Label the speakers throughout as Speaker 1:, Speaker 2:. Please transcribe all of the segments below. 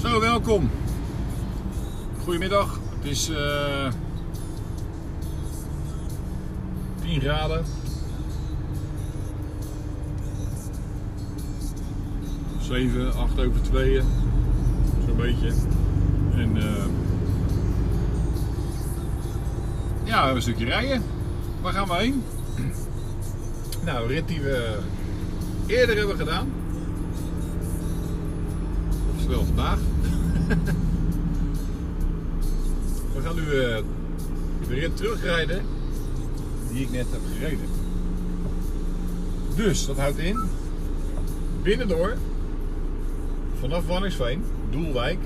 Speaker 1: Zo, welkom. Goedemiddag. Het is eh 10 graden. 7, 8 over 2. Zo'n beetje. En eh ja, we hebben een stukje rijden. Waar gaan we heen? Nou, rit die we eerder hebben gedaan. Oftewel vandaag. we gaan nu eh, de rit terugrijden die ik net heb gereden. Dus dat houdt in binnendoor vanaf Wanningsveen, Doelwijk,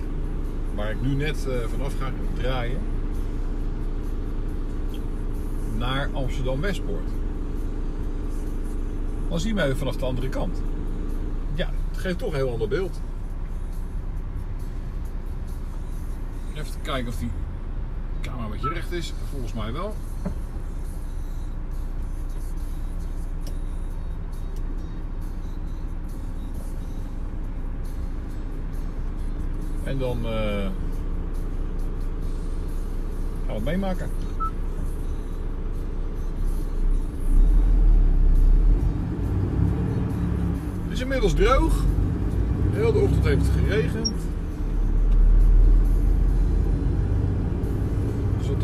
Speaker 1: waar ik nu net eh, vanaf ga draaien, naar Amsterdam Westpoort. Dan zien wij vanaf de andere kant. Ja, het geeft toch een heel ander beeld. Even kijken of die camera een beetje recht is. Volgens mij wel. En dan eh, gaan we het meemaken. Het is inmiddels droog. Heel de ochtend heeft het geregend.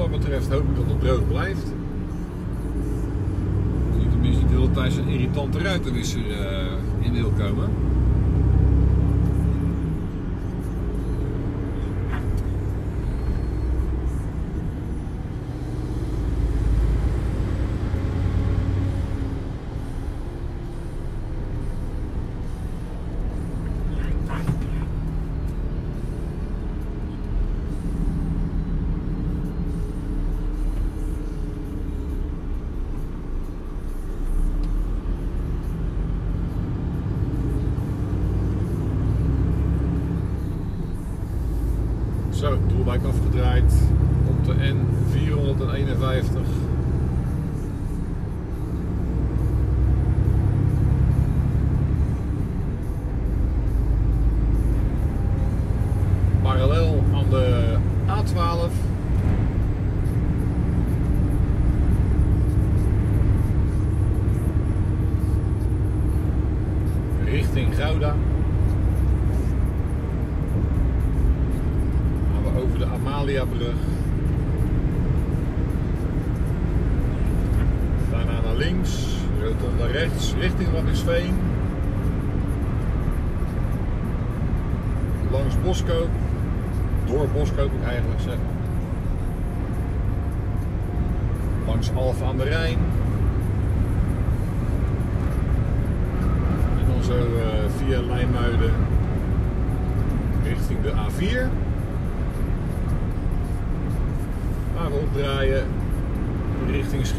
Speaker 1: Dat betreft hoop ik dat het droog blijft. Je tenminste niet de hele tijd zo'n irritante ruitenwisser uh, in wil komen.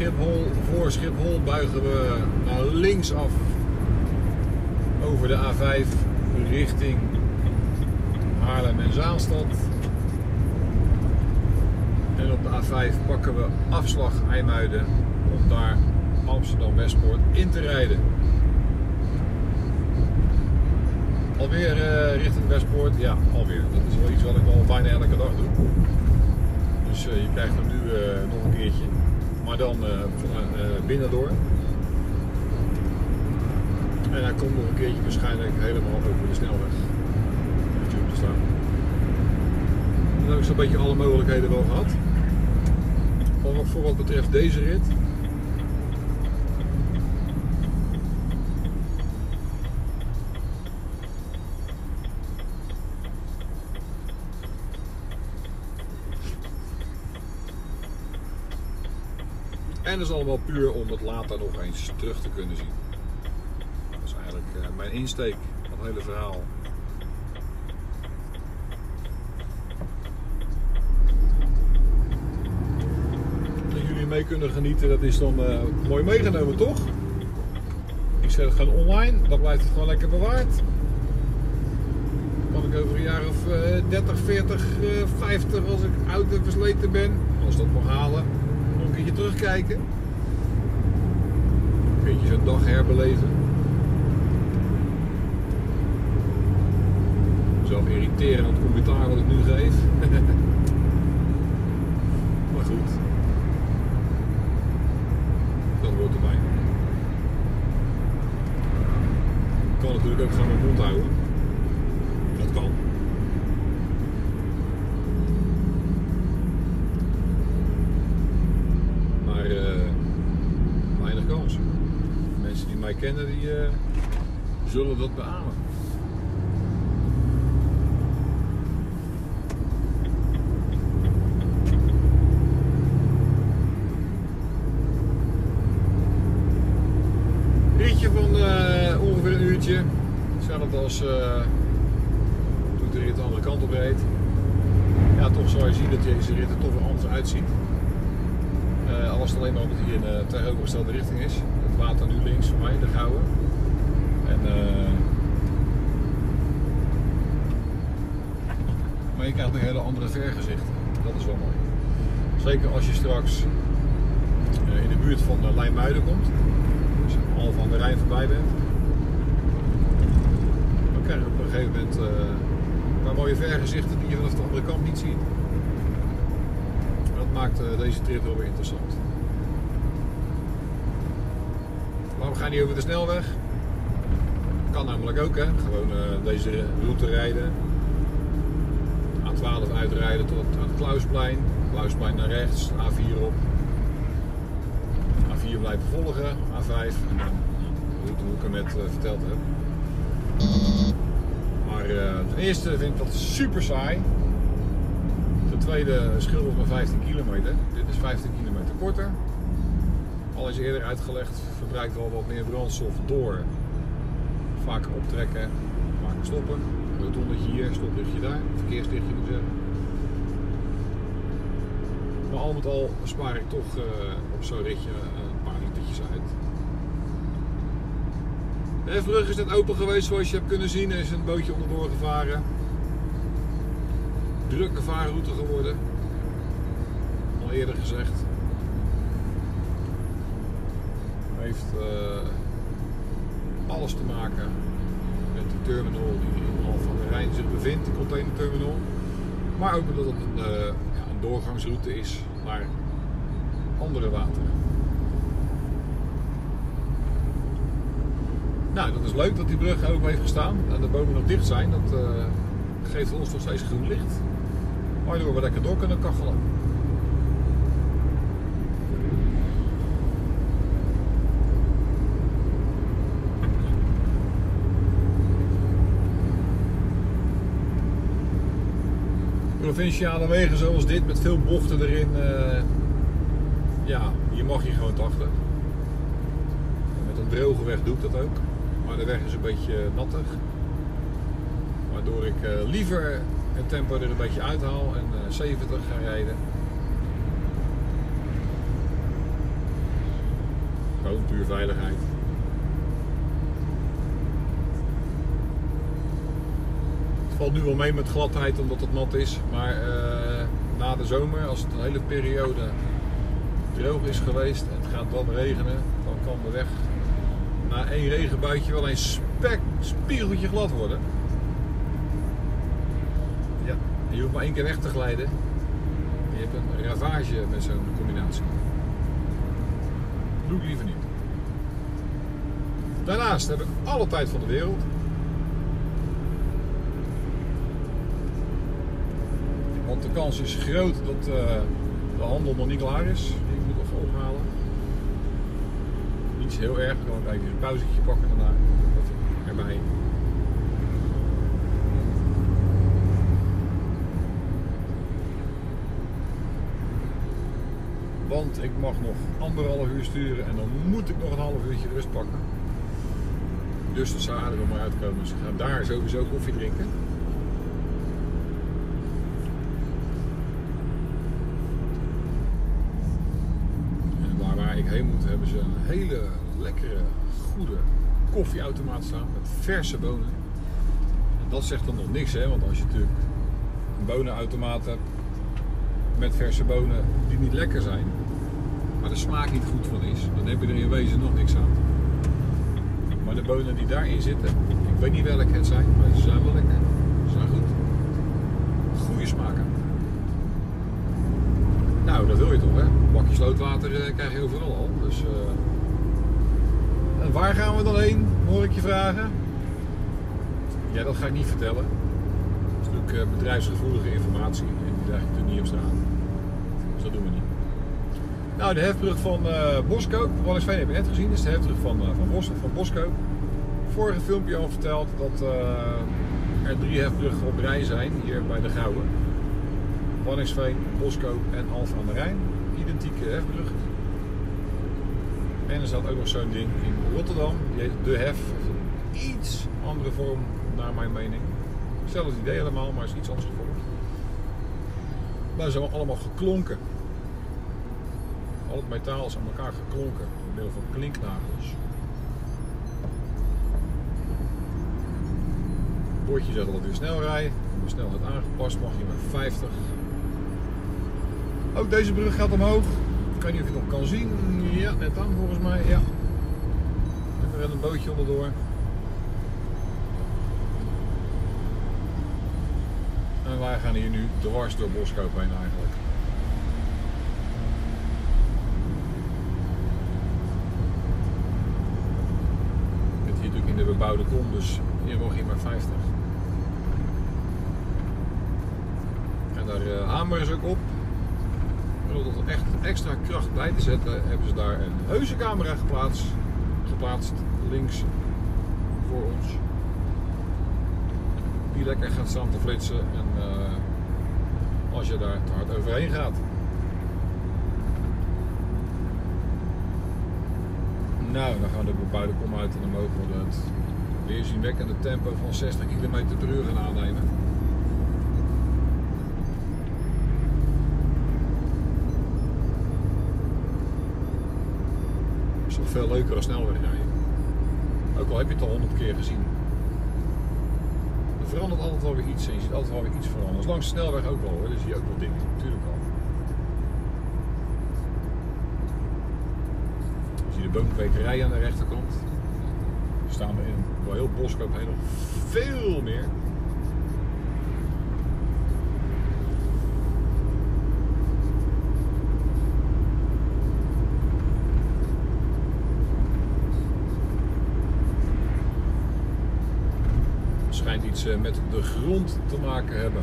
Speaker 1: Schiphol. Voor Schiphol buigen we naar links af over de A5 richting Haarlem en Zaanstad. En op de A5 pakken we afslag IJmuiden om daar Amsterdam Westpoort in te rijden. Alweer uh, richting Westpoort, ja, alweer. Dat is wel iets wat ik al bijna elke dag doe. Dus uh, je krijgt hem nu uh, nog een keertje. Maar dan uh, binnendoor. En hij komt nog een keertje waarschijnlijk helemaal over de snelweg. YouTube te staan. Dan heb ik zo'n beetje alle mogelijkheden wel gehad. Voor, voor wat betreft deze rit. Is allemaal puur om het later nog eens terug te kunnen zien. Dat is eigenlijk uh, mijn insteek van het hele verhaal. Dat jullie mee kunnen genieten, dat is dan uh, mooi meegenomen, toch? Ik zet het gewoon online, dan blijft het gewoon lekker bewaard. Kan ik over een jaar of uh, 30, 40, 50, als ik oud en versleten ben, als dat mag halen, terugkijken. Een beetje zo'n dag herbeleven. Even irriteren aan het commentaar wat ik nu geef. maar goed. Dat hoort erbij. Ik kan natuurlijk ook gewoon mijn mond houden. Kennen, die eh, zullen dat beamen. Je krijgt een hele andere vergezichten. Dat is wel mooi. Zeker als je straks eh, in de buurt van uh, Lijnmuiden komt. Dus al van de Rijn voorbij bent. Dan krijg je op een gegeven moment eh, een paar mooie vergezichten die je vanaf de andere kant niet ziet. Dat maakt eh, deze trip wel weer interessant. Waarom ga je niet over de snelweg? Kan namelijk ook, hè? Gewoon eh, deze route rijden. A12 uitrijden tot aan het Klausplein. Klausplein naar rechts, A4 op. A4 blijven volgen, A5 en dan hoe ik hem net eh, verteld heb. Maar eh, ten eerste vind ik dat super saai. Ten tweede scheelt het maar 15 kilometer. Dit is 15 kilometer korter. Al is eerder uitgelegd, verbruikt wel wat meer brandstof door vaker optrekken, vaker stoppen. Rotondetje hier, stoplichtje daar, verkeerslichtje moet zeggen. Maar al met al spaar ik toch eh, op zo'n ritje een paar litertjes uit. De brug is net open geweest zoals je hebt kunnen zien. Er is een bootje onderdoor gevaren. Drukke vaarroute geworden. Al eerder gezegd. Heeft eh, alles te maken met de terminal die Rijn zich bevindt, de containerterminal. Maar ook omdat het een, eh, ja, een doorgangsroute is naar andere wateren. Nou, dat is leuk dat die brug open heeft gestaan en de bomen nog dicht zijn. Dat eh, geeft ons nog steeds groen licht. Waardoor we lekker door kunnen kachelen. Provinciale wegen zoals dit met veel bochten erin. eh, ja, hier mag je gewoon 80. Met een droge weg doe ik dat ook. Maar de weg is een beetje nattig. Waardoor ik eh, liever het tempo er een beetje uithaal en eh, 70 ga rijden. Gewoon puur veiligheid. Valt nu wel mee met gladheid omdat het nat is. Maar eh, na de zomer, als het een hele periode droog is geweest en het gaat dan regenen, dan kan de weg na één regenbuitje wel een spek, spiegeltje glad worden. Ja, en je hoeft maar één keer weg te glijden. Je hebt een ravage met zo'n combinatie. Doe ik liever niet. Daarnaast heb ik alle tijd van de wereld. De kans is groot dat eh, de handel nog niet klaar is. Die ik moet nog ophalen. Niets heel erg, ik kan even een pauzetje pakken daarna. Erbij. Want ik mag nog anderhalf uur sturen en dan moet ik nog een half uurtje rust pakken. Dus zou aardig om maar uitkomen. Dus ik ga daar sowieso koffie drinken. Hele lekkere, goede koffieautomaat staan met verse bonen. En dat zegt dan nog niks, hè? Want als je natuurlijk een bonenautomaat hebt met verse bonen die niet lekker zijn, maar de smaak niet goed van is, dan heb je er in wezen nog niks aan. Maar de bonen die daarin zitten, ik weet niet welke het zijn, maar ze zijn wel lekker. Ze zijn goed. filmpjes maken. Nou, dat wil je toch, hè? Bakje slootwater uh, krijg je overal al. Dus, uh... Waar gaan we dan heen, hoor ik je vragen? Ja, dat ga ik niet vertellen. Dat is natuurlijk uh, bedrijfsgevoelige informatie en die leg ik niet op straat. Dus dat doen we niet. Nou, de hefbrug van Boskoop, Wallisveen je net gezien, is de hefbrug van, van, Bos, van Boskoop. Vorige filmpje al verteld dat er drie hefbruggen op rij zijn hier bij de Gouden. Wanningsveen, Boskoop en Alphen aan de Rijn. Identieke hefbrug. En er staat ook nog zo'n ding in Rotterdam. Die heet De Hef. Iets andere vorm, naar mijn mening. Hetzelfde idee helemaal, maar is iets anders gevormd. Maar ze zijn allemaal geklonken. Al het metaal is aan elkaar geklonken door middel van klinknagels. bordje zegt altijd weer snelrijden. De snelheid aangepast, mag je maar 50. Ook deze brug gaat omhoog. Ik weet niet of je het nog kan zien. Ja, net aan volgens mij. Ja. En er een bootje onderdoor. En wij gaan hier nu dwars door Boskoop heen eigenlijk. Ik zit hier natuurlijk in de bebouwde kom, dus hier mag je maar 50. En daar uh, hameren ze ook op. Om echt extra kracht bij te zetten, hebben ze daar een heuse camera geplaatst. Geplaatst links voor ons. Die lekker gaat staan te flitsen. En uh, als je daar te hard overheen gaat. Nou, dan gaan de bepaalde kom uit en dan mogen we het weerzinwekkende tempo van 60 km per uur gaan aannemen. Veel leuker dan snelweg rijden. Ook al heb je het al honderd keer gezien. Er verandert altijd wel weer iets en je ziet altijd wel weer iets veranderen. Langs de snelweg ook wel hoor, dus zie je ook wel dingen, natuurlijk al. Je de boomkwekerij aan de rechterkant. Er staan we in wel heel Boskoop heen nog veel meer. Met de grond te maken hebben.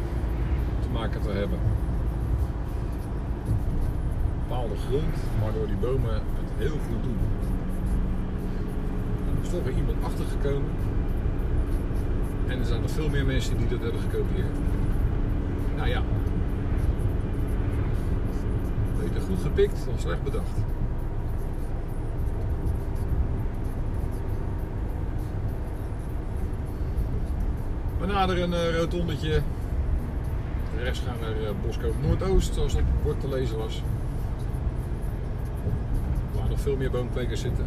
Speaker 1: Te maken te hebben. Bepaalde grond, waardoor die bomen het heel goed doen. Er is toch weer iemand achtergekomen. En er zijn nog veel meer mensen die dat hebben gekopieerd. Nou ja. Beter goed gepikt dan slecht bedacht. Nader een uh, rotondetje. Rechts gaan naar uh, Boskoop Noordoost, zoals op het te lezen was. Waar nog veel meer boomkwekers zitten.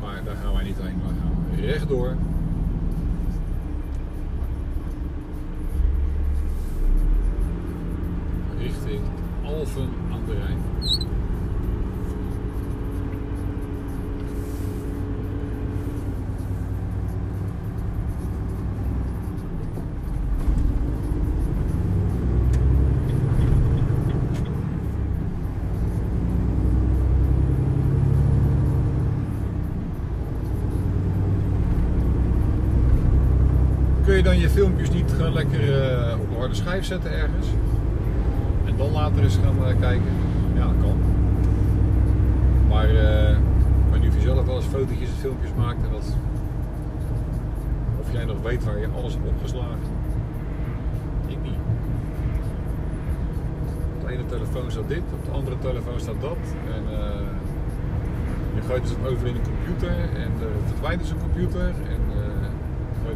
Speaker 1: Maar daar gaan wij niet heen, we gaan rechtdoor. Richting Alphen aan de Rijn. Kun je dan je filmpjes niet lekker uh, op een harde schijf zetten ergens? En dan later eens gaan uh, kijken? Ja, kan. Maar uh, niet of je zelf wel eens fotootjes en filmpjes maakt en dat... Of jij nog weet waar je alles hebt opgeslagen. Ik niet. Op de ene telefoon staat dit, op de andere telefoon staat dat. En je gooit dus het over in een computer en er verdwijnt dus een computer. En,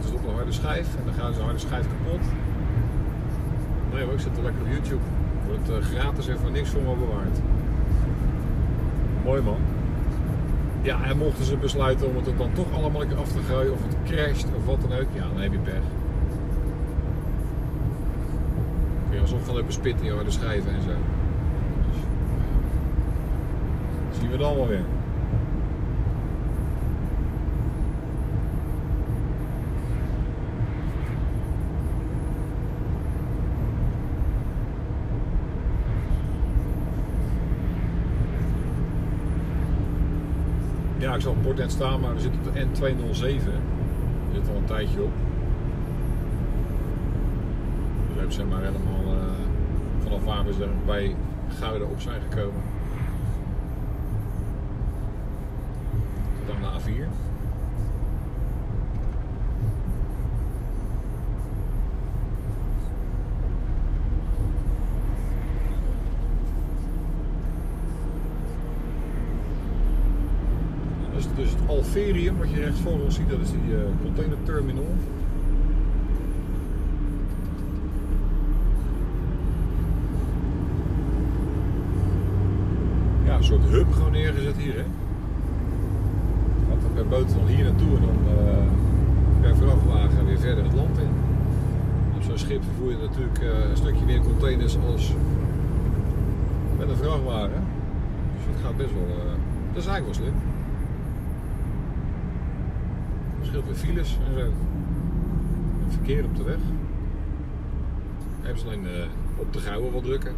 Speaker 1: is op een harde schijf en dan gaan ze een harde schijf kapot. Nee hoor, ik zit er lekker op YouTube. Wordt uh, gratis en voor niks voor me bewaard. Mooi man. Ja, en mochten ze besluiten om het dan toch allemaal lekker af te gooien, of het crasht of wat dan ook, ja, dan heb je pech. Kun je alsnog gaan lopen spitten in harde schijven en zo. Dus, zien we dan wel weer. Ik bord net staan, maar er zit op de N207. Er zit al een tijdje op. Dus hebben ze maar helemaal uh, vanaf waar we bij Gouden op zijn gekomen. Dan de A4. Alferium, wat je rechts voor ons ziet, dat is die uh, container terminal. Ja, een soort hub gewoon neergezet hier, hè. Want dan per boot dan hier naartoe en dan uh, per vrachtwagen weer verder het land in. Op zo'n schip vervoer je natuurlijk uh, een stukje meer containers als met een vrachtwagen. Dus het gaat best wel, dat is eigenlijk wel slim. Weer files en zo. verkeer op de weg. Hebben ze alleen uh, op de gouwen wat drukken.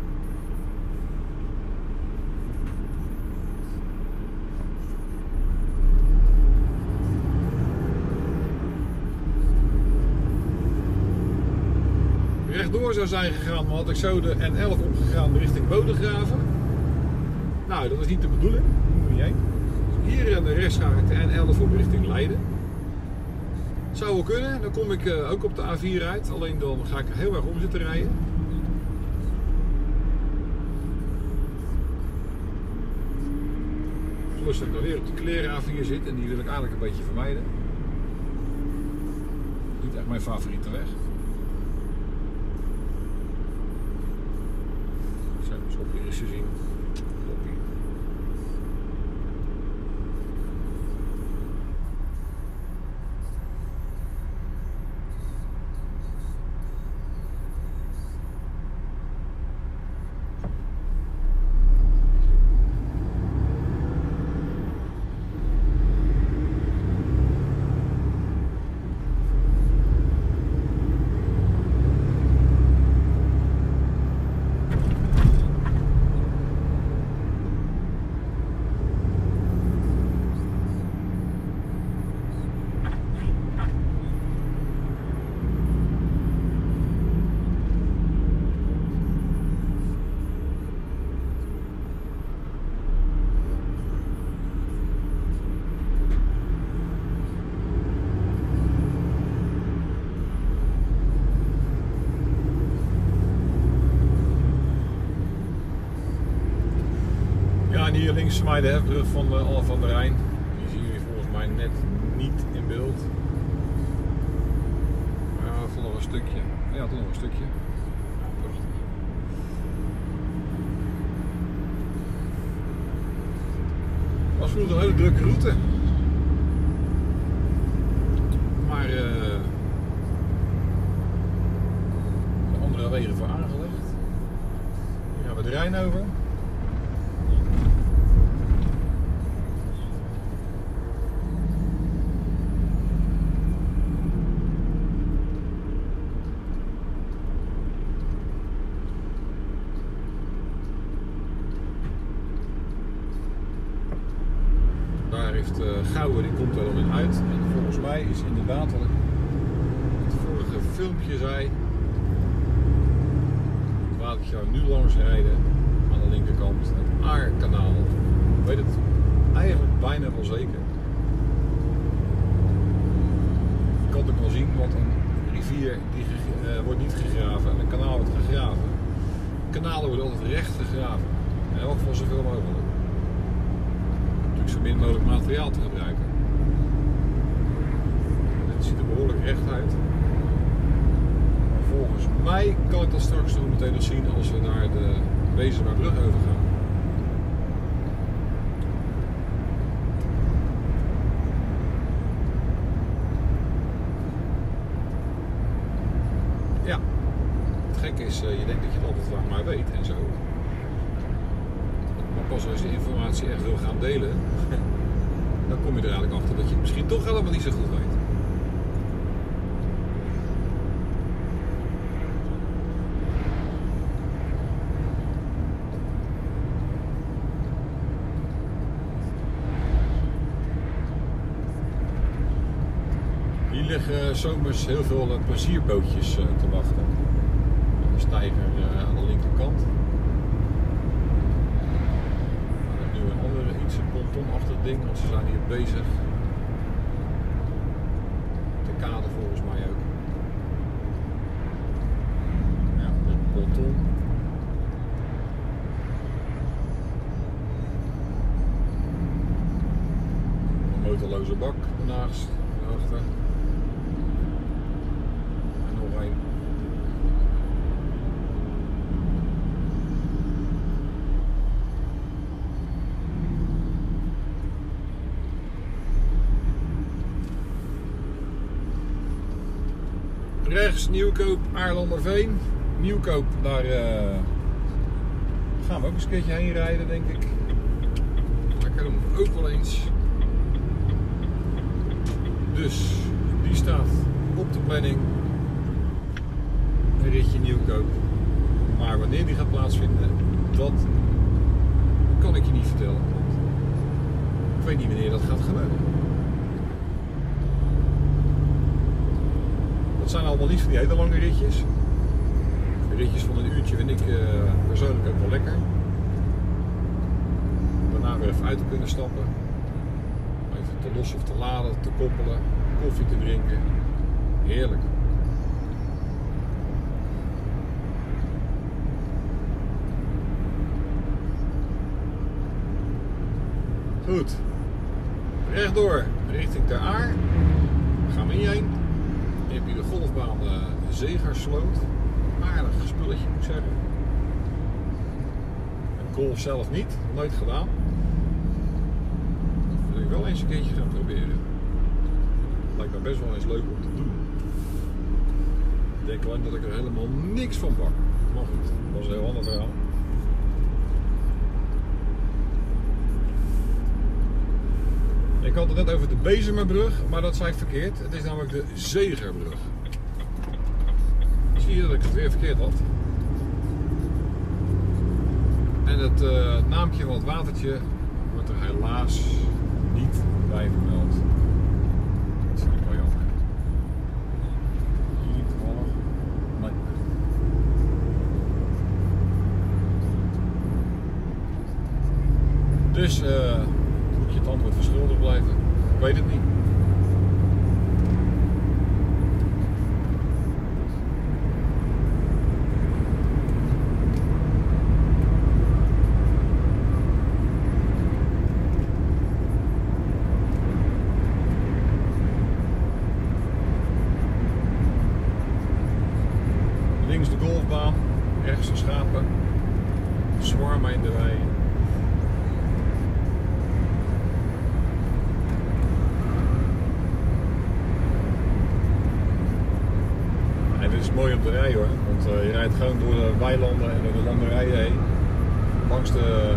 Speaker 1: rechtdoor zou zijn gegaan, maar had ik zo de N11 opgegaan richting Bodegraven. Nou, dat is niet de bedoeling. Hier aan de rechts ga ik de N11 op richting Leiden. Zou wel kunnen, dan kom ik uh, ook op de A4 uit, alleen dan ga ik heel erg om zitten rijden. Plus dat ik dan weer op de kleren A4 zit en die wil ik eigenlijk een beetje vermijden. Niet echt mijn favoriete weg. Zo, zo op hier eens te zien. Links van mij de hefbrug van de Alle van der Rijn. Die zien jullie volgens mij net niet in beeld. Ja, toch nog een stukje. Ja, nog een stukje. prachtig. Was vroeger een hele drukke route. Maar uh, de andere wegen voor aangelegd. Hier gaan we de Rijn over. heeft uh, Gouwen, die komt er dan in uit. En volgens mij is inderdaad wat ik het vorige filmpje zei, het watertje nu langs rijden aan de linkerkant, het Aarkanaal. Ik weet het eigenlijk bijna wel zeker. Je kan ook wel zien, wat een rivier die uh, wordt niet gegraven en een kanaal wordt gegraven. Kanalen worden altijd recht gegraven. En ook voor zoveel mogelijk zo min mogelijk materiaal te gebruiken. Ziet er behoorlijk recht uit. Maar volgens mij kan ik dat straks nog meteen nog zien als we naar de Wezenbaarbrug overgaan. Ja, het gekke is, eh, je denkt dat je het altijd maar weet en zo pas als je informatie echt wil gaan delen, dan kom je er eigenlijk achter dat je het misschien toch helemaal niet zo goed weet. Liggen zomers heel veel eh, plezierbootjes eh, te wachten. De stijger eh, aan de linkerkant. En nu een andere iets, een pontonachtig ding, want ze zijn hier bezig. De kade volgens mij ook. Ja, een ponton. Een motorloze bak daarnaast, daarachter. En nog één. Rechts Nieuwkoop, Aarlanderveen. Nieuwkoop, daar eh, gaan we ook eens een keertje heen rijden, denk ik. Daar kunnen we ook wel eens. Dus die staat op de planning. Een ritje Nieuwkoop. Maar wanneer die gaat plaatsvinden, dat kan ik je niet vertellen. Want ik weet niet wanneer dat gaat gebeuren. Dat zijn allemaal niet van die hele lange ritjes. Ritjes van een uurtje vind ik eh, persoonlijk ook wel lekker. Daarna weer even uit te kunnen stappen. Even te lossen of te laden, te koppelen, koffie te drinken. Heerlijk. Goed. Rechtdoor richting Ter Aar. Gaan we hierheen. Heb je de golfbaan uh, Zegersloot. Aardig spulletje moet ik zeggen. En golf zelf niet, nooit gedaan. Dat wil ik wel eens een keertje gaan proberen. Lijkt me best wel eens leuk om te doen. Ik denk alleen dat ik er helemaal niks van pak. Maar goed, dat was een heel ander verhaal. Ik had het net over de Bezemerbrug, maar dat zei ik verkeerd. Het is namelijk de Zegerbrug. Zie je dat ik het weer verkeerd had? En het uh, naampje van het watertje wordt er helaas niet bij vermeld. Dat vind ik wel jammer. Niet toevallig. Nee. Dus het antwoord verschuldigd blijven. Ik weet het niet. Links de golfbaan, rechts de schapen, zwarmen in de rij. En dit is mooi om te rijden hoor, want uh, je rijdt gewoon door de weilanden en door de landerijen heen. Langs de,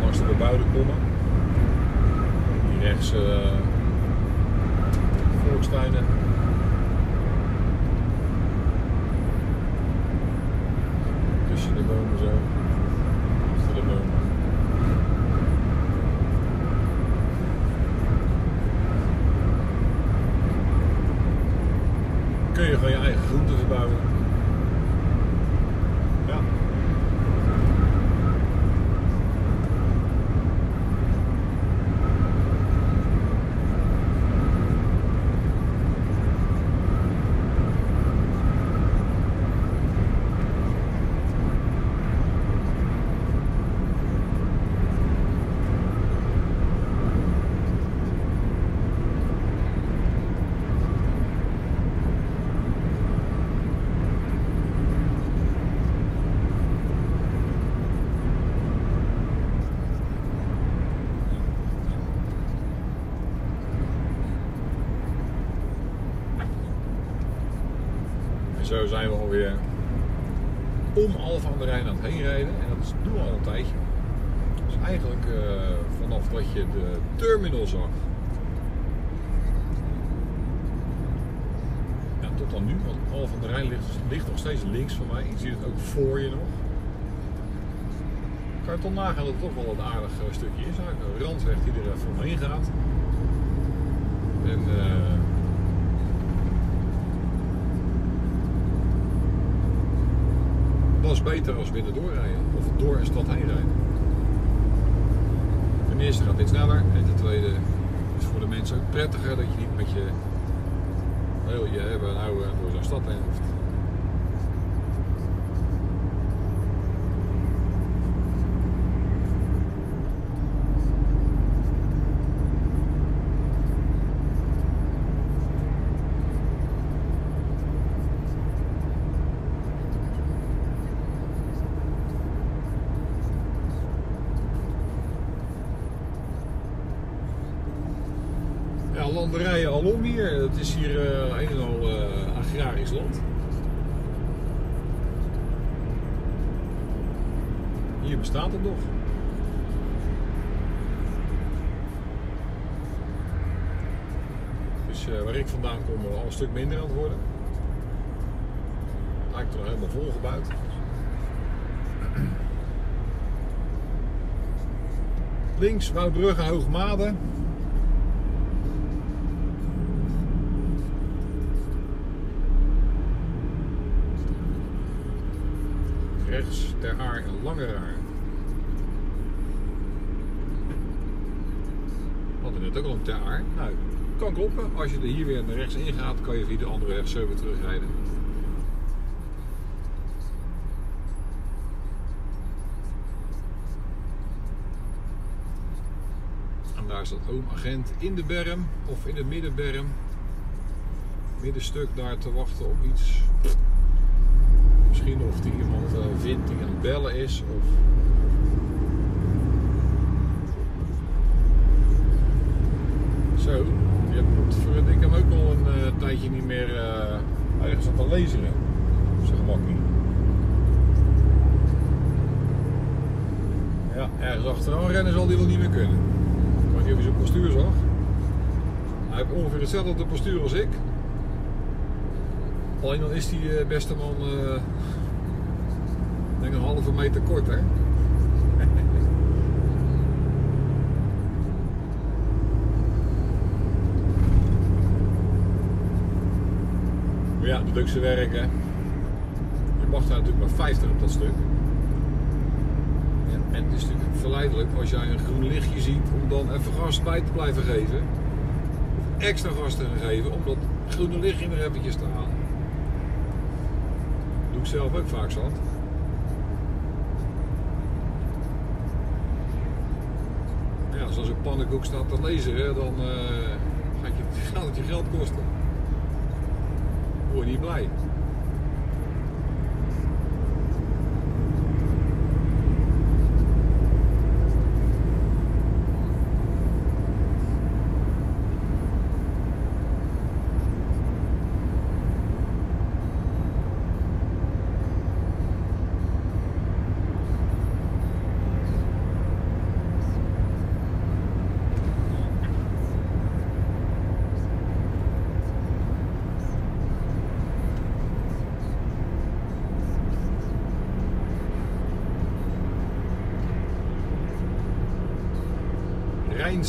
Speaker 1: langs de bebouwde kommen. Hier rechts uh, volkstuinen. Tussen de bomen zo. Achter de bomen. Kun je gewoon je eigen groenten verbouwen. Ja. En zo zijn we alweer om Alphen aan de Rijn aan het heen rijden. En dat doen we al een tijdje. Dus eigenlijk uh, vanaf dat je de terminal zag. Tot dan nu, want Alphen aan de Rijn ligt, ligt nog steeds links van mij. Je ziet het ook voor je nog. kan je toch nagaan dat het toch wel een aardig eh, stukje is. Eigenlijk Een randweg die er even omheen gaat. En eh, is beter als binnen doorrijden. Of door een stad heen rijden. Ten eerste gaat dit sneller. En ten tweede is voor de mensen ook prettiger dat je niet met je heel je hebben en houden door zo'n stad heen hoeft. Dus eh, waar ik vandaan kom al een stuk minder aan het worden. Eigenlijk toch helemaal volgebouwd. Links Woudbrugge Hoogmade. rechts Ter Aar en Langeraar. Hadden net ook al een Ter Aar. Nou, kan kloppen. Als je er hier weer naar rechts ingaat, kan je via de andere weg zo weer terugrijden. En daar staat oom agent in de berm of in het middenberm. Middenstuk daar te wachten op iets. Misschien of die iemand uh, vindt die aan het bellen is. Of... Zo, voor ik hem ook al een uh, tijdje niet meer uh, ergens aan te lezen. Zo gemakkie. Ja, ergens achteraan rennen zal die wel niet meer kunnen. Ik weet niet of zijn postuur zag. Hij heeft ongeveer hetzelfde postuur als ik. Alleen dan is die uh, beste man uh, denk een halve meter korter. maar dat ze werken. Je mag daar natuurlijk maar 50 op dat stuk. En, het is natuurlijk verleidelijk als jij een groen lichtje ziet om dan even gas bij te blijven geven. Extra gas te geven om dat groene lichtje er eventjes te halen doe ik zelf ook vaak zat. Ja, als een pannenkoek staat te lezen, dan uh, gaat, je, gaat het je geld kosten. Word je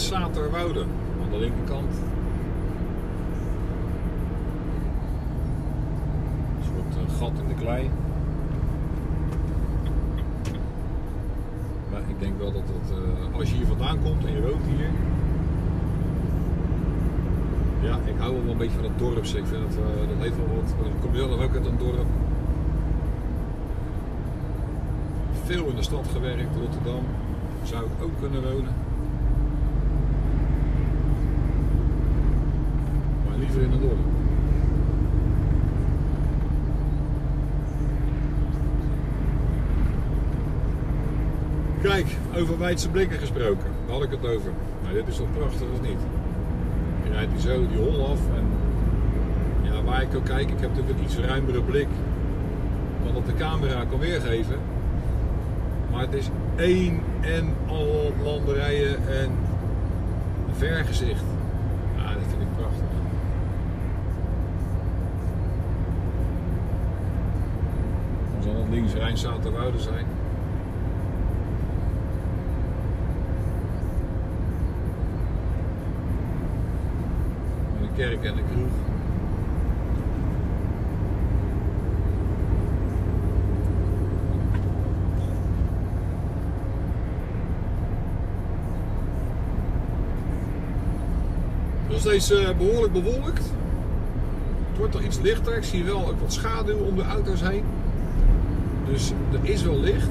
Speaker 1: Rijnsaterwoude aan de linkerkant. Een soort uh, gat in de klei. Maar ik denk wel dat uh, als je hier vandaan komt en je woont hier. Ja, ik hou wel een beetje van het dorp. Ik vind het, uh, dat heeft wel wat. Ik kom zelf ook uit een dorp. Veel in de stad gewerkt, Rotterdam. Zou ik ook kunnen wonen. Over wijdse blikken gesproken. Daar had ik het over. Nou, dit is toch prachtig of niet? Je rijdt die zo die hol af en ja, waar ik ook kijk, ik heb natuurlijk een iets ruimere blik dan dat de camera kan weergeven. Maar het is één en al landerijen en een vergezicht. links Rijnzaterwoude zijn. Kerk en de kroeg. Nog steeds uh, behoorlijk bewolkt. Het wordt al iets lichter. Ik zie wel ook wat schaduw om de auto's heen. Dus er is wel licht.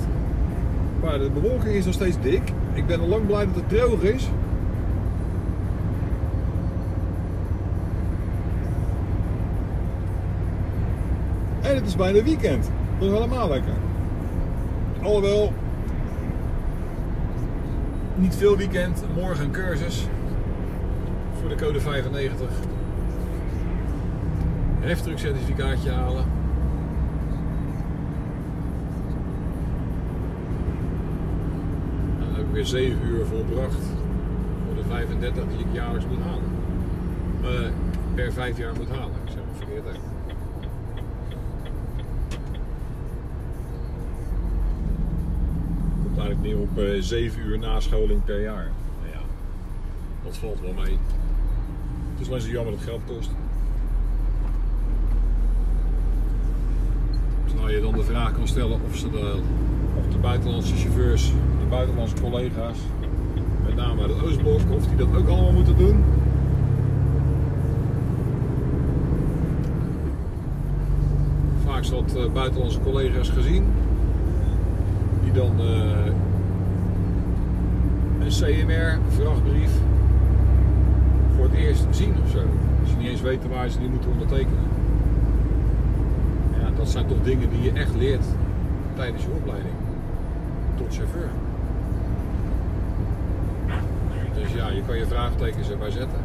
Speaker 1: Maar de bewolking is nog steeds dik. Ik ben al lang blij dat het droog is. Bijna weekend. Dat is helemaal lekker. Alhoewel, niet veel weekend. Morgen cursus voor de code 95. Heftruck certificaatje halen. En ik weer 7 uur volbracht voor de 35 die ik jaarlijks moet halen. Uh, per 5 jaar moet halen. Ik zeg het verkeerd eigenlijk neer op uh, 7 uur nascholing per jaar. Nou ja, dat valt wel mee. Het is alleen zo jammer dat het geld kost. Terwijl je dan de vraag kan stellen of, ze de, of de buitenlandse chauffeurs, de buitenlandse collega's, met name uit het Oostblok, of die dat ook allemaal moeten doen. Vaak dat uh, buitenlandse collega's gezien, die dan uh, een CMR vrachtbrief voor het eerst zien of zo. Als je niet eens weet waar ze die moeten ondertekenen. Ja, dat zijn toch dingen die je echt leert tijdens je opleiding. Tot chauffeur. Dus ja, je kan je vraagtekens erbij zetten.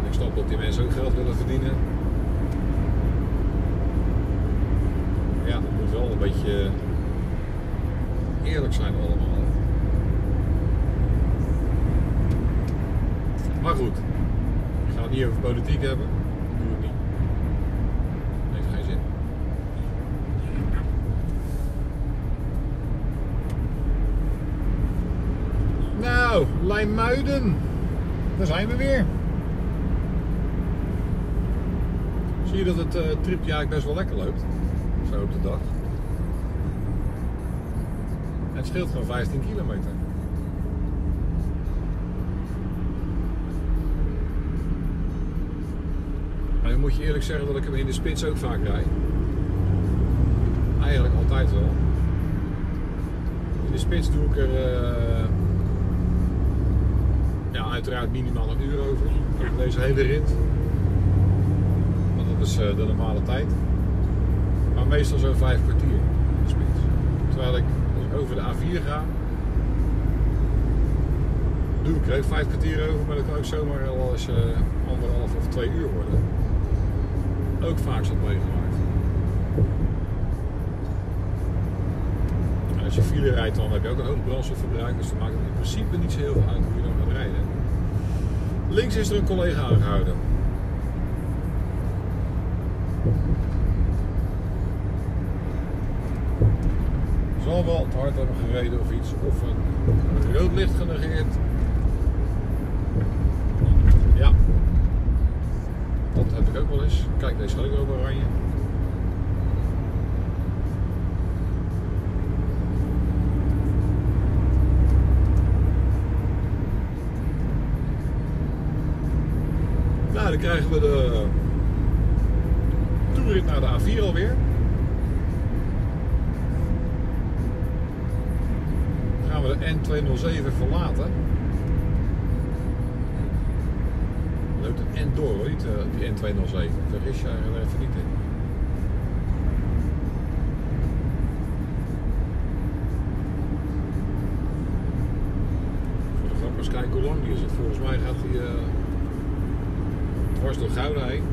Speaker 1: En ik snap dat die mensen ook geld willen verdienen. Ja, het moet wel een beetje eerlijk zijn allemaal. Maar goed, ik ga het niet over politiek hebben. Dat doe ik niet. Dat heeft geen zin. Nou, Lijmuiden. Daar zijn we weer. Zie je dat het uh, tripje eigenlijk best wel lekker loopt. Zo op de dag. Het scheelt gewoon 15 kilometer. dan moet je eerlijk zeggen dat ik hem in de spits ook vaak rijd. Eigenlijk altijd wel. In de spits doe ik er uh, ja, uiteraard minimaal een uur over. Deze hele rit. Want dat is uh, de normale tijd. Maar meestal zo'n vijf kwartier in de spits. Terwijl ik over de A4 ga, doe ik er vijf kwartier over, maar dat kan ook zomaar wel eens uh, anderhalf of twee uur worden ook vaak zat meegemaakt. En als je file rijdt, dan heb je ook een hoog brandstofverbruik, dus dan maakt het in principe niet zo heel veel uit hoe je dan gaat rijden. Links is er een collega aangehouden. Gereden of iets, of een rood licht genegeerd. Ja, dat heb ik ook wel eens. Kijk, deze ik ook oranje. Nou, dan krijgen we de toerit naar de A4 alweer. 207 verlaten. Loopt een end door hoor, die N207. Vergis je er even niet in. Voor de grap eens kijken hoe lang die is. Het. Volgens mij gaat hij uh, dwars door Gouda heen.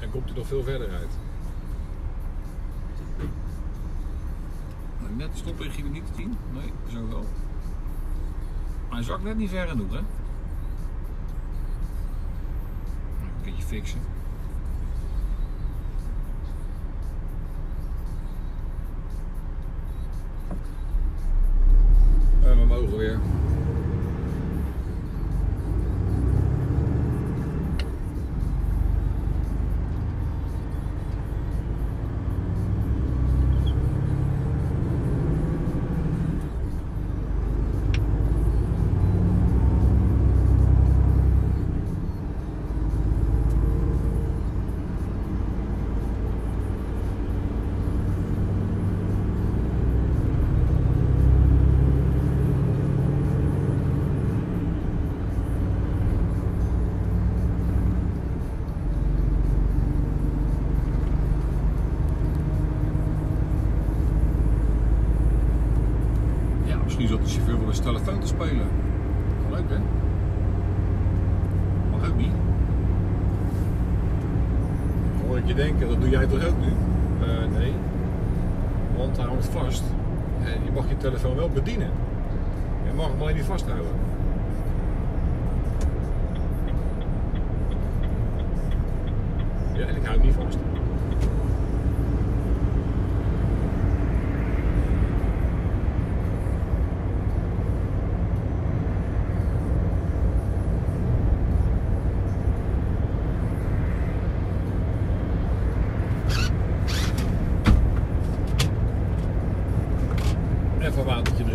Speaker 1: En komt hij nog veel verder uit. net stoppen ging niet te zien. Nee, zo wel. Maar hij zakt net niet ver genoeg, hè? Een beetje fixen.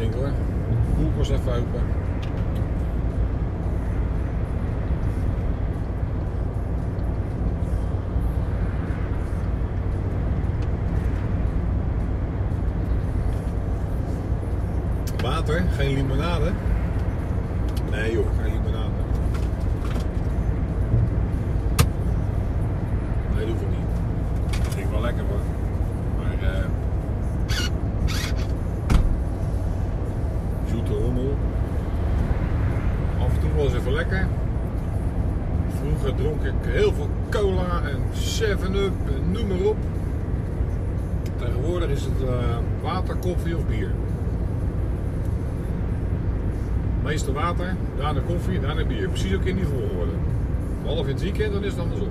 Speaker 1: Drinken hoor. Koelkast even open. Water, geen limonade. Nee joh, geen limonade. Nee, dat hoeft niet. Dat vind ik wel lekker hoor. Maar eh zoete rommel. Af en toe wel eens even lekker. Vroeger dronk ik heel veel cola en 7-up en noem maar op. Tegenwoordig is het eh, water, koffie of bier. Meestal water, daarna koffie, daarna bier. Precies ook in die volgorde. Behalve in het weekend, dan is het andersom.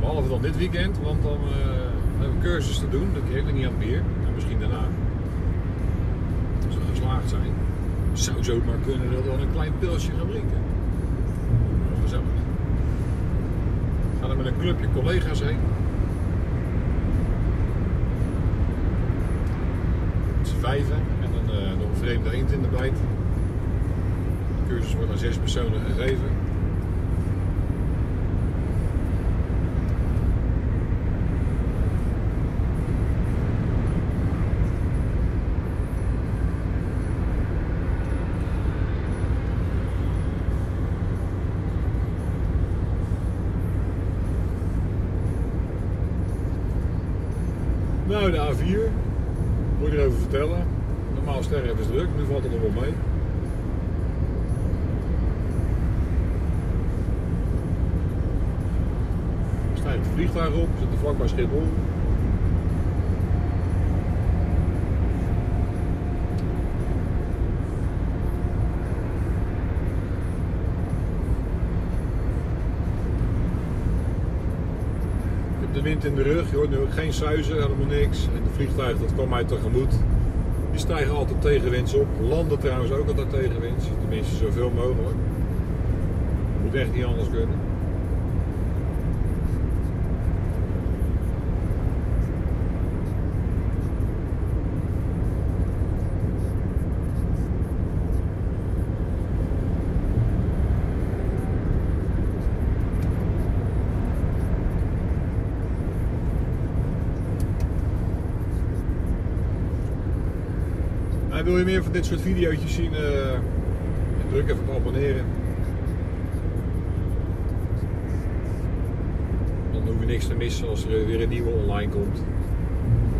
Speaker 1: Behalve dan dit weekend, want dan eh, hebben we cursus te doen. Dan krijg ik niet aan bier. En misschien daarna. Als we geslaagd zijn. Zou zo maar kunnen dat we dan een klein pilsje gaan drinken. Gezellig. Gaan er met een clubje collega's heen. Met z'n vijven. En dan eh, nog een vreemde eend in de bijt. De cursus wordt aan zes personen gegeven. Nou, de A4. Moet je erover vertellen. Normaal sterren is druk, nu valt het nog wel mee. Stijgt het vliegtuig op, zit er vlakbij Schiphol. De wind in de rug, je hoort nu geen suizen, helemaal niks. En het vliegtuig dat kwam mij tegemoet. Die stijgen altijd tegenwinds op. Landen trouwens ook altijd tegenwinds. Tenminste zoveel mogelijk. Moet echt niet anders kunnen. Dit soort video's zien? eh, druk even op abonneren. Dan hoef je niks te missen als er weer een nieuwe online komt.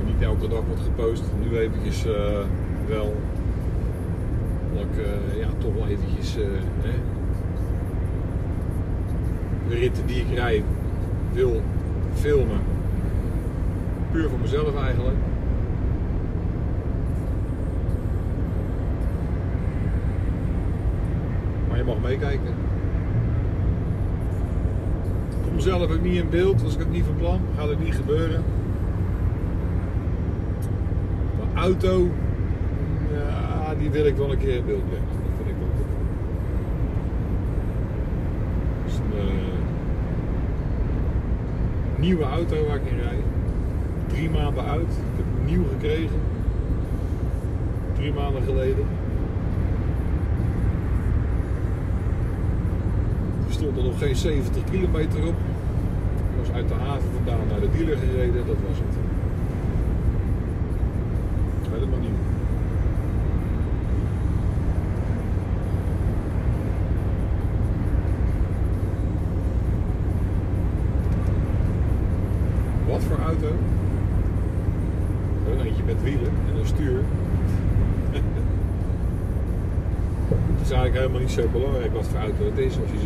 Speaker 1: Die niet elke dag wordt gepost. Nu eventjes eh, wel. Dat ik eh, ja, toch wel eventjes eh, hè, de ritten die ik rij wil filmen. Puur voor mezelf eigenlijk. Maar je mag meekijken. Ik kom zelf ook niet in beeld, als ik het niet van plan, gaat het niet gebeuren. Maar auto, ja, die wil ik wel een keer in beeld brengen. Dat ik een eh, nieuwe auto waar ik in rijd. Drie maanden oud. Ik heb nieuw gekregen. Drie maanden geleden. Er stond er nog geen 70 kilometer op. Ik was uit de haven vandaan naar de dealer gereden, dat was het. Helemaal nieuw. Wat voor auto? Een eentje met wielen en een stuur. het is eigenlijk helemaal niet zo belangrijk wat voor auto het is als je doet. Als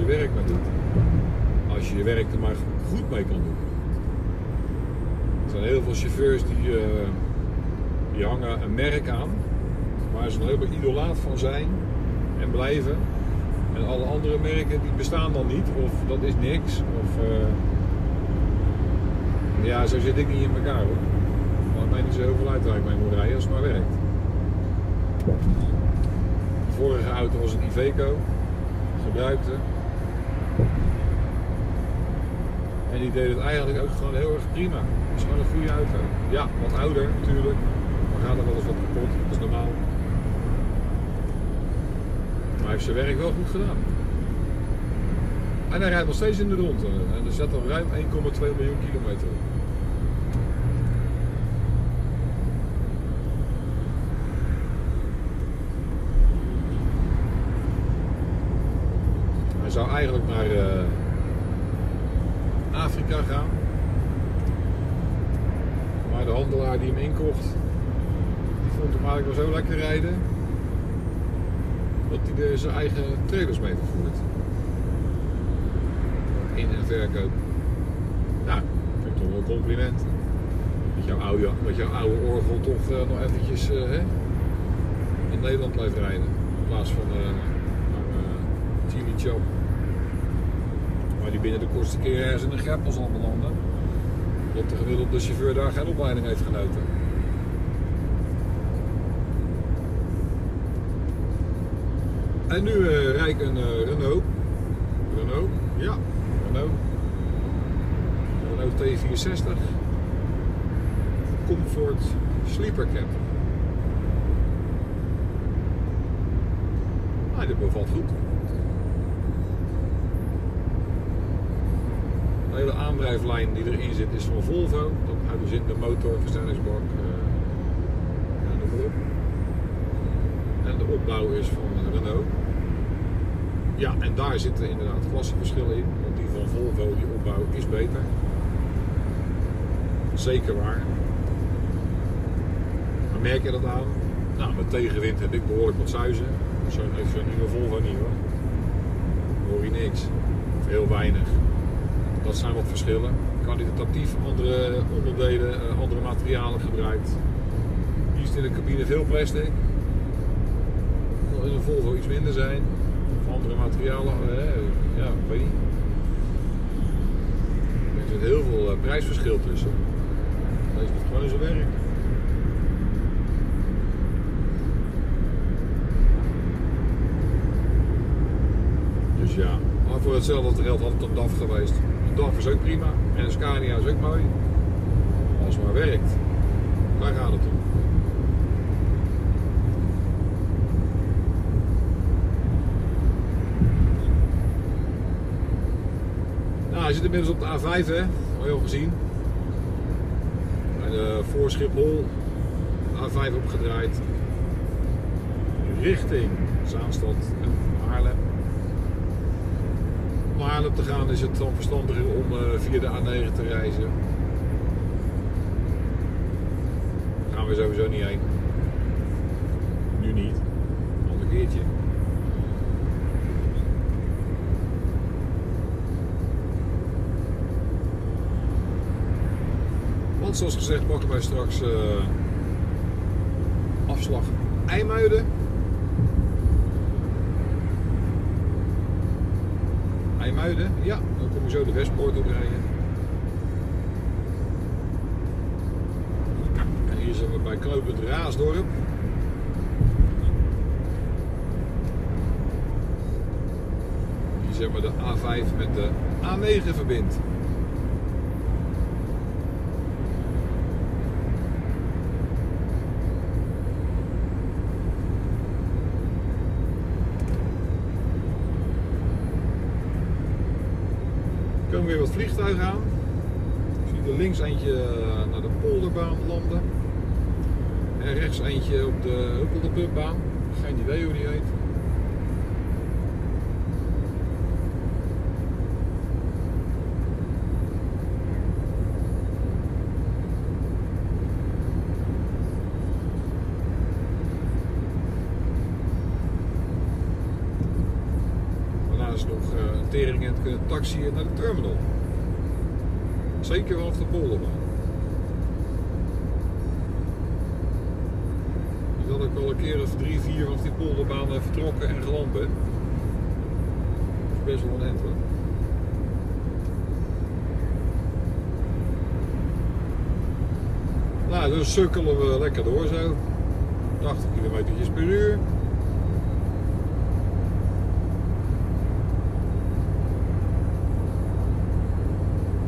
Speaker 1: je je werk er maar goed mee kan doen. Er zijn heel veel chauffeurs die, uh, die hangen een merk aan waar ze nog helemaal idolaat van zijn en blijven. En alle andere merken die bestaan dan niet, of dat is niks. Of, uh, ja, zo zit ik niet in elkaar hoor. Maar mij niet zo heel veel uit waar ik mee moet rijden als het maar werkt. De vorige auto was een Iveco, gebruikte. En die deed het eigenlijk ook gewoon heel erg prima. Het is gewoon een goede auto. Ja, wat ouder natuurlijk. Maar gaat er wel eens wat kapot, dat is normaal. Maar hij heeft zijn werk wel goed gedaan. En hij rijdt nog steeds in de ronde. En er zit al ruim 1,2 miljoen kilometer. Hij zou eigenlijk naar uh, Afrika gaan. Maar de handelaar die hem inkocht, die vond hem eigenlijk wel zo lekker rijden dat hij er zijn eigen trailers mee vervoert. In- en verkoop. Nou, vind ik toch wel een compliment. Dat jouw oude, dat jouw oude orgel toch uh, nog eventjes uh, hè, in Nederland blijft rijden. In plaats van uh, Chili Chop. Die binnen de kortste keer ergens in de greppel zal belanden. Dat de gemiddelde chauffeur daar geen opleiding heeft genoten. En nu uh, ik een uh, Renault. Renault, ja, Renault. Renault T64. Comfort Sleeper Cap. Nou, dit bevalt goed. De hele aandrijflijn die erin zit is van Volvo. Dat houdt dus in de motor, versnellingsbak, noem maar op. En de opbouw is van Renault. Ja, en daar zitten inderdaad klasseverschillen in. Want die van Volvo, die opbouw, is beter. Zeker waar. Maar merk je dat aan? Nou, met tegenwind heb ik behoorlijk wat zuizen. Zo'n heeft zo'n nieuwe Volvo niet hoor. Hoor je niks. Of heel weinig. Dat zijn wat verschillen. Kwalitatief andere onderdelen, andere materialen gebruikt. Hier is in de cabine veel plastic. In een Volvo iets minder zijn andere materialen, eh, ja, weet niet. Er zit heel veel uh, prijsverschil tussen. Deze doet gewoon zijn werk. Dus ja, maar voor hetzelfde geld had het een DAF geweest. DAF is ook prima en Scania is ook mooi. Als het maar werkt, daar gaat het om. hij zit inmiddels op de A5, hè? Al gezien. De voor Schiphol, A5 opgedraaid. Richting Zaanstad. Om naar Haarlem te gaan is het dan verstandiger om uh, via de A9 te reizen. Daar gaan we sowieso niet heen. Nu niet. Een ander keertje. Want zoals gezegd pakken wij straks uh, afslag IJmuiden. IJmuiden, ja, dan kom je zo de Westpoort oprijden. En hier zijn we bij knooppunt Raasdorp. Die zeg maar de A5 met de A9 verbindt. komen weer wat vliegtuigen aan. Ik zie er links eentje eh, naar de polderbaan landen. En rechts eentje op de Huppeldepubbaan. Geen idee hoe die heet. nog eh, een tering en kunnen taxiën naar de terminal. Dus sukkelen we lekker door zo. 80 km per uur.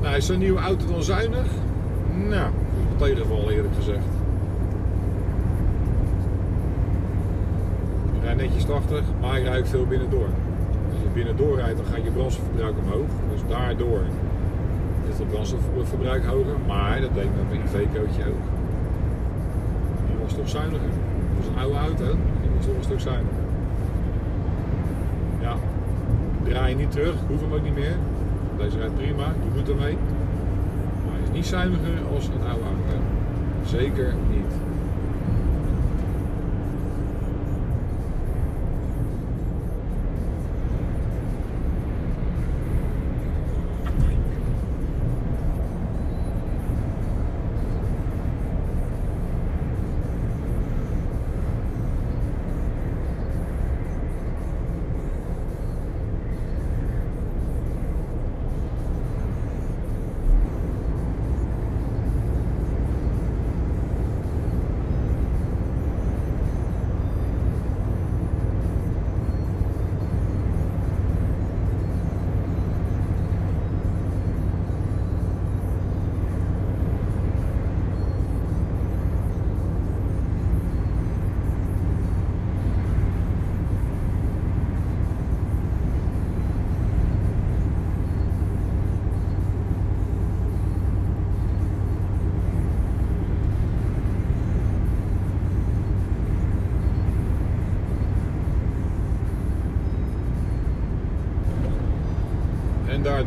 Speaker 1: Nou, is zo'n nieuwe auto dan zuinig? Nou, tegenval eerlijk gezegd. Ik rijd netjes 80, maar ik rijd veel binnendoor. Als je binnendoor rijdt, dan gaat je brandstofverbruik omhoog. Dus daardoor is het brandstofverbruik hoger. Maar dat deed met mijn IV-cootje ook. Toch zuiniger. Dat was een oude auto, die was toch een stuk zuiniger. Ja, draai je niet terug, hoef hem ook niet meer. Deze rijdt prima, doe goed ermee. Maar is niet zuiniger als een oude auto. Zeker niet.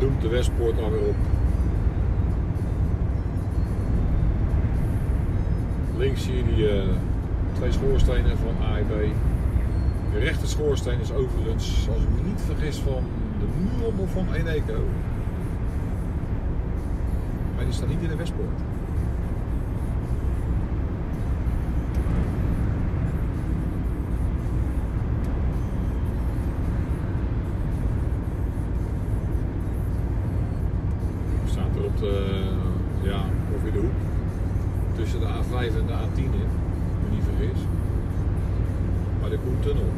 Speaker 1: Doet de Westpoort alweer op. Links zie je die eh, twee schoorstenen van A en B. De rechter schoorsteen is overigens, als ik me niet vergis, van de of van Eneco. Maar die staat niet in de Westpoort. De, ja, ongeveer de hoek. Tussen de A5 en de A10 in, ik me niet vergis. Maar de Koentunnel.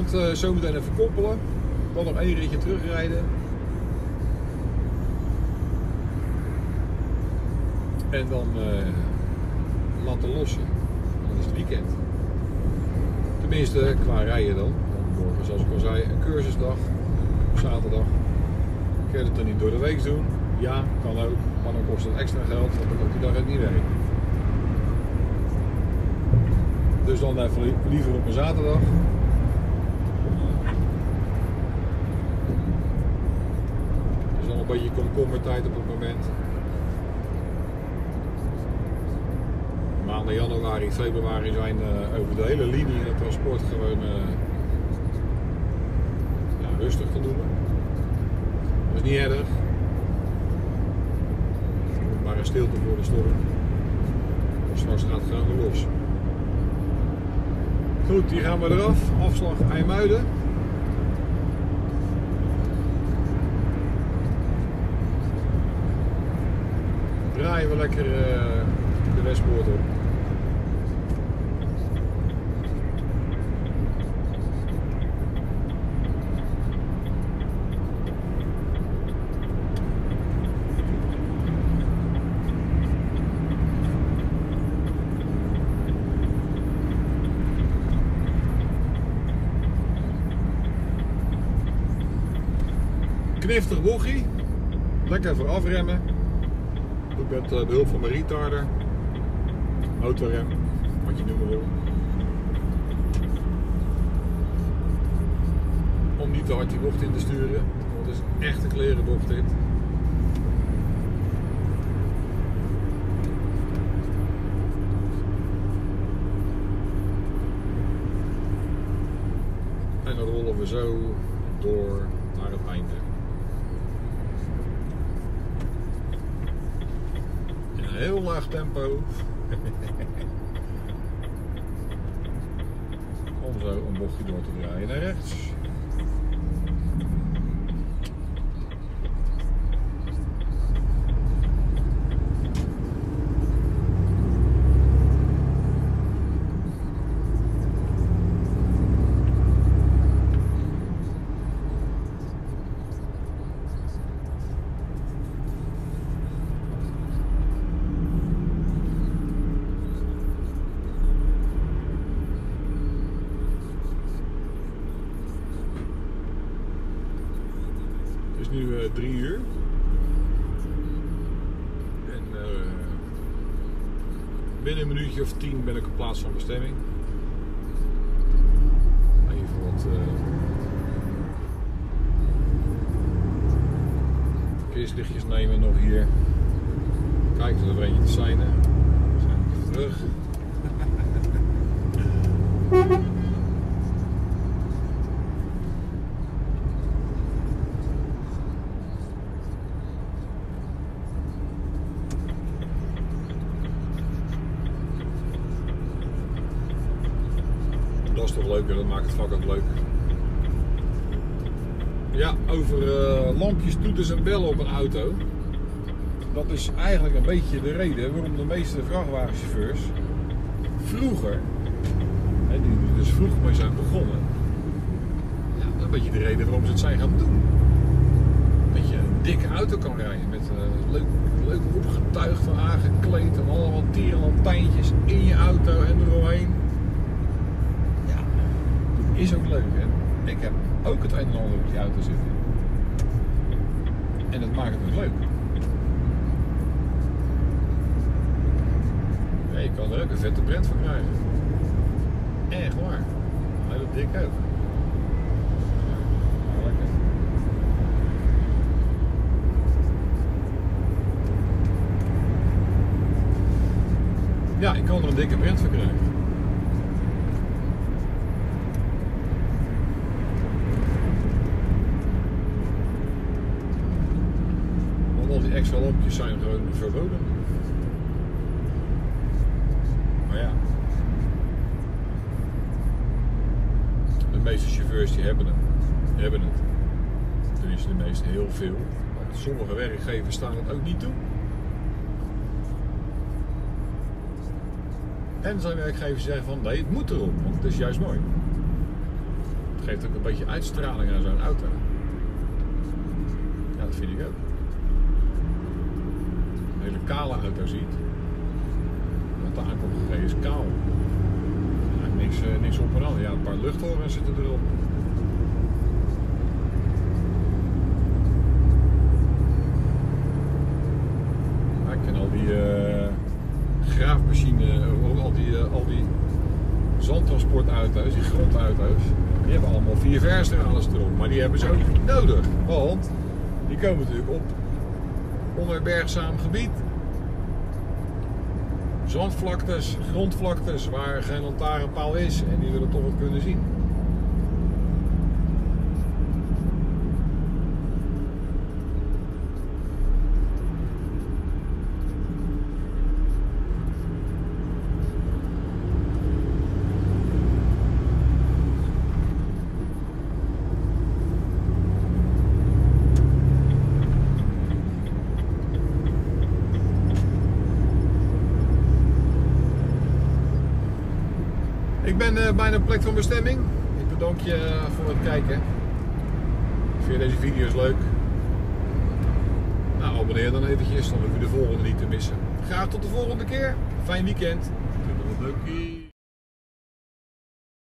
Speaker 1: Lekker, want uh, zometeen even koppelen. Dan nog één ritje terugrijden. En dan uh, laten lossen. Dan is het weekend. Tenminste, qua rijden dan. Morgen, zoals ik al zei, een cursusdag. Op zaterdag. Kun je het dan niet door de week doen? Ja, kan ook. Maar dan kost het extra geld, want dan komt die dag het niet werken. Dus dan even liever op een zaterdag. Een beetje komkommertijd op het moment. Maanden januari, februari zijn uh, over de hele linie in het transport gewoon ja, rustig te noemen. Dat is niet erg. Maar een stilte voor de storm. Straks gaat het gewoon los. Goed, die gaan we eraf. Afslag IJmuiden. Draaien we lekker uh, de Westpoort op. Kniftig bochie, lekker voor afremmen met behulp eh, van mijn retarder, autorem, wat je noemen wil. Om niet te hard die bocht in te sturen, want het is echt een klerenbocht in. En dan rollen we zo tempo. Drie uur. En eh, binnen een minuutje of tien ben ik op plaats van bestemming. Even wat eh verkeerslichtjes nemen nog hier. Kijken of er eentje te zijn. We zijn terug. Dat is toch vak ook leuk. Ja, over eh, lampjes, toeters en bellen op een auto. Dat is eigenlijk een beetje de reden waarom de meeste vrachtwagenchauffeurs vroeger, hè, die dus vroeg mee zijn begonnen, ja, een beetje de reden waarom ze het zijn gaan doen. Dat je een dikke auto kan rijden met eh, leuk, leuk opgetuigd en aangekleed en allemaal tierenlantijntjes in je auto en eromheen. Is ook leuk. Hè? Ik heb ook het een en op die auto zitten. En dat maakt het leuk. Ja, je kan er ook een vette brand van krijgen. Echt waar. Heel dik ook. Ja, ik kan er een dikke brand van krijgen. Want al die extra lampjes zijn gewoon verboden. Maar ja. De meeste chauffeurs die hebben hem. Hebben het. Tenminste de meeste heel veel. Maar sommige werkgevers staan het ook niet toe. En zijn werkgevers zeggen van nee, het moet erop, want het is juist mooi. Het geeft ook een beetje uitstraling aan zo'n auto. Ja, dat vind ik ook. Een hele kale auto ziet. Wat de aankomt gereden is kaal. Ja, niks, eh, niks op en aan. Ja, een paar luchthorens zitten erop. Ja, ik ken al die eh, graafmachine, eh, al die, eh, al die zandtransportauto's, die. Die hebben allemaal vier verstralen erop. Maar die hebben ze ook niet nodig. Want die komen natuurlijk op onherbergzaam gebied. Zandvlaktes, grondvlaktes waar geen lantaarnpaal is en die willen toch wel kunnen zien. Ik ben eh, bijna op plek van bestemming. Ik bedank je eh, voor het kijken. Vind je deze video's leuk? Nou, abonneer dan eventjes, dan hoef je de volgende niet te missen. Graag tot de volgende keer. Fijn weekend. Doei.